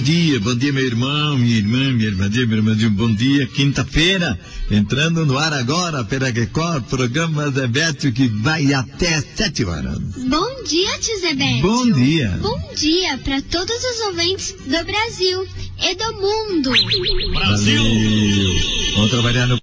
Bom dia, bom dia, meu irmão, minha irmã, minha irmãzinha, minha irmãzinha, bom dia. Quinta-feira, entrando no ar agora, pela Record, programa Zebete que vai até sete horas. Bom dia, tio Zebete. Bom dia. Bom dia para todos os ouvintes do Brasil e do mundo. Brasil! Vamos trabalhar no